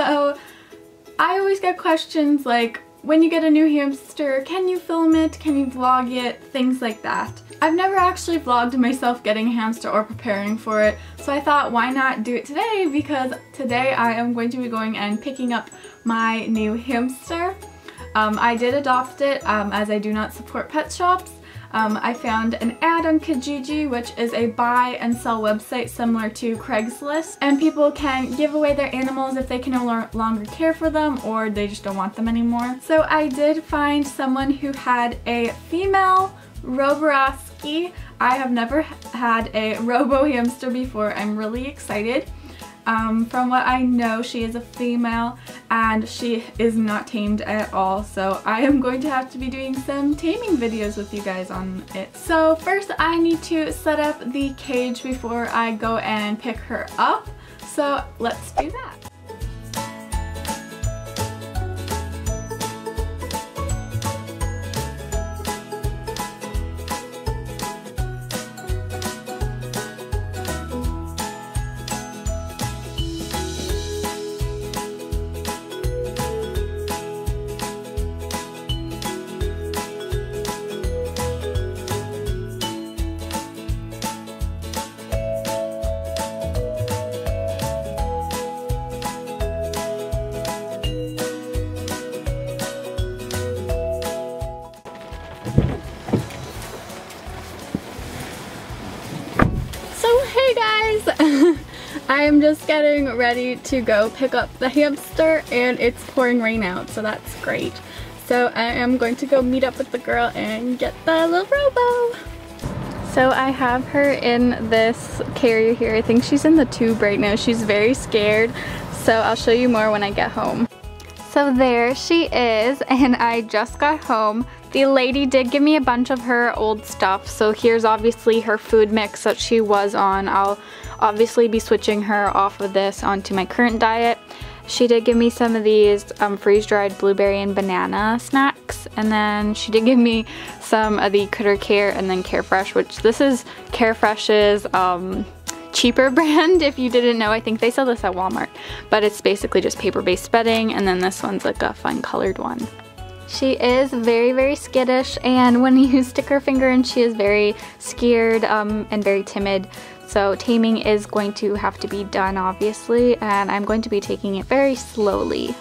I always get questions like, when you get a new hamster, can you film it? Can you vlog it? Things like that. I've never actually vlogged myself getting a hamster or preparing for it, so I thought why not do it today because today I am going to be going and picking up my new hamster. Um, I did adopt it um, as I do not support pet shops. Um, I found an ad on Kijiji, which is a buy and sell website similar to Craigslist, and people can give away their animals if they can no longer care for them or they just don't want them anymore. So I did find someone who had a female Roborovski. I have never had a Robo hamster before. I'm really excited. Um, from what I know, she is a female and she is not tamed at all. So I am going to have to be doing some taming videos with you guys on it. So first I need to set up the cage before I go and pick her up. So let's do that. I am just getting ready to go pick up the hamster and it's pouring rain out so that's great. So I am going to go meet up with the girl and get the little robo. So I have her in this carrier here. I think she's in the tube right now. She's very scared. So I'll show you more when I get home. So there she is and I just got home. The lady did give me a bunch of her old stuff. So here's obviously her food mix that she was on. I'll obviously be switching her off of this onto my current diet. She did give me some of these um, freeze-dried blueberry and banana snacks. And then she did give me some of the Critter Care and then Carefresh, which this is Carefresh's um, cheaper brand. If you didn't know, I think they sell this at Walmart. But it's basically just paper-based bedding. And then this one's like a fun colored one. She is very, very skittish and when you stick her finger in, she is very scared um, and very timid. So taming is going to have to be done obviously and I'm going to be taking it very slowly.